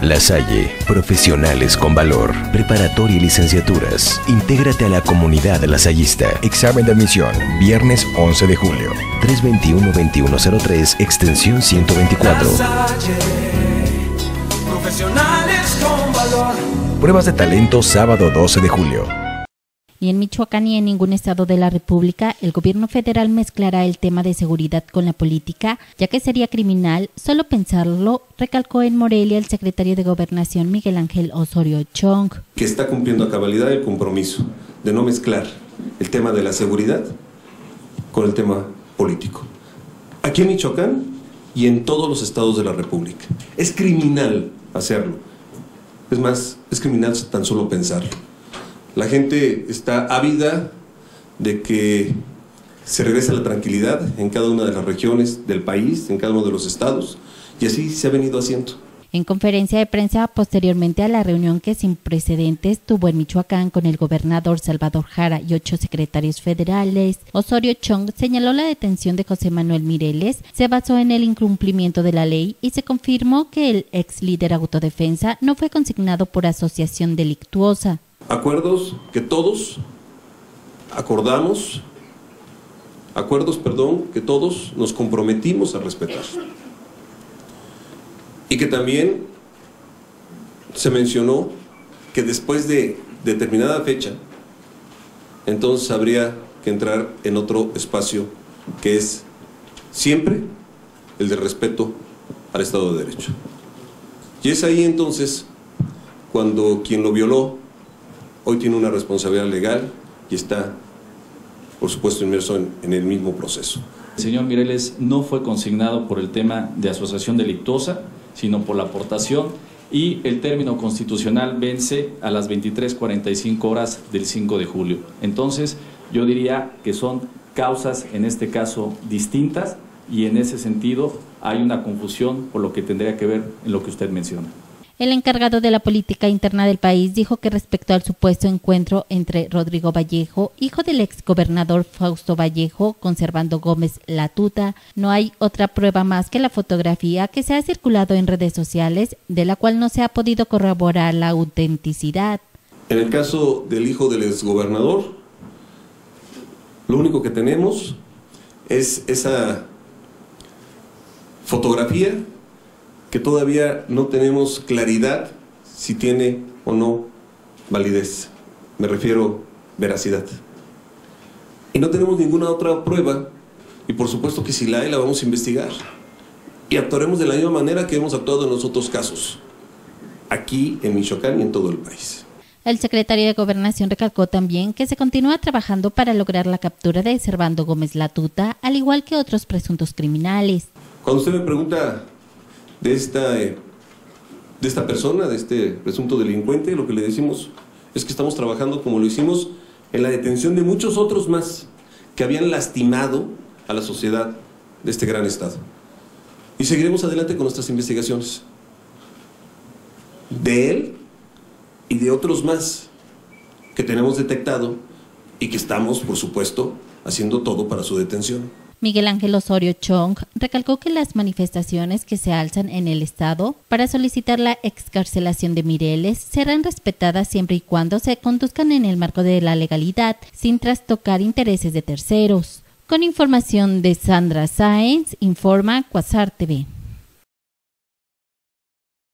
La Salle, profesionales con valor, preparatoria y licenciaturas. Intégrate a la comunidad lasallista. Examen de admisión, viernes 11 de julio. 321-2103, extensión 124. profesionales con valor. Pruebas de talento sábado 12 de julio. Ni en Michoacán ni en ningún estado de la República el gobierno federal mezclará el tema de seguridad con la política, ya que sería criminal solo pensarlo, recalcó en Morelia el secretario de Gobernación Miguel Ángel Osorio Chong. Que está cumpliendo a cabalidad el compromiso de no mezclar el tema de la seguridad con el tema político. Aquí en Michoacán y en todos los estados de la República. Es criminal hacerlo. Es más, es criminal tan solo pensarlo. La gente está ávida de que se regrese la tranquilidad en cada una de las regiones del país, en cada uno de los estados, y así se ha venido haciendo. En conferencia de prensa posteriormente a la reunión que sin precedentes tuvo en Michoacán con el gobernador Salvador Jara y ocho secretarios federales, Osorio Chong señaló la detención de José Manuel Mireles se basó en el incumplimiento de la ley y se confirmó que el ex líder autodefensa no fue consignado por asociación delictuosa acuerdos que todos acordamos, acuerdos, perdón, que todos nos comprometimos a respetar. Y que también se mencionó que después de determinada fecha, entonces habría que entrar en otro espacio que es siempre el de respeto al Estado de Derecho. Y es ahí entonces cuando quien lo violó hoy tiene una responsabilidad legal y está, por supuesto, inmerso en, el mismo proceso. El señor Mireles no fue consignado por el tema de asociación delictuosa, sino por la aportación y el término constitucional vence a las 23.45 horas del 5 de julio. Entonces, yo diría que son causas, en este caso, distintas y en ese sentido hay una confusión por lo que tendría que ver en lo que usted menciona. El encargado de la política interna del país dijo que respecto al supuesto encuentro entre Rodrigo Vallejo, hijo del ex gobernador Fausto Vallejo, conservando Gómez Latuta, no hay otra prueba más que la fotografía que se ha circulado en redes sociales, de la cual no se ha podido corroborar la autenticidad. En el caso del hijo del ex gobernador, lo único que tenemos es esa fotografía que todavía no tenemos claridad si tiene o no validez. Me refiero veracidad. Y no tenemos ninguna otra prueba y por supuesto que si la hay la vamos a investigar. Y actuaremos de la misma manera que hemos actuado en los otros casos, aquí en Michoacán y en todo el país. El secretario de Gobernación recalcó también que se continúa trabajando para lograr la captura de Servando Gómez Latuta, al igual que otros presuntos criminales. Cuando usted me pregunta de esta, eh, de esta persona, de este presunto delincuente, lo que le decimos es que estamos trabajando como lo hicimos en la detención de muchos otros más que habían lastimado a la sociedad de este gran estado. Y seguiremos adelante con nuestras investigaciones. De él y de otros más que tenemos detectado y que estamos, por supuesto, haciendo todo para su detención. Miguel Ángel Osorio Chong recalcó que las manifestaciones que se alzan en el Estado para solicitar la excarcelación de Mireles serán respetadas siempre y cuando se conduzcan en el marco de la legalidad, sin trastocar intereses de terceros. Con información de Sandra Sáenz, informa Cuasar TV.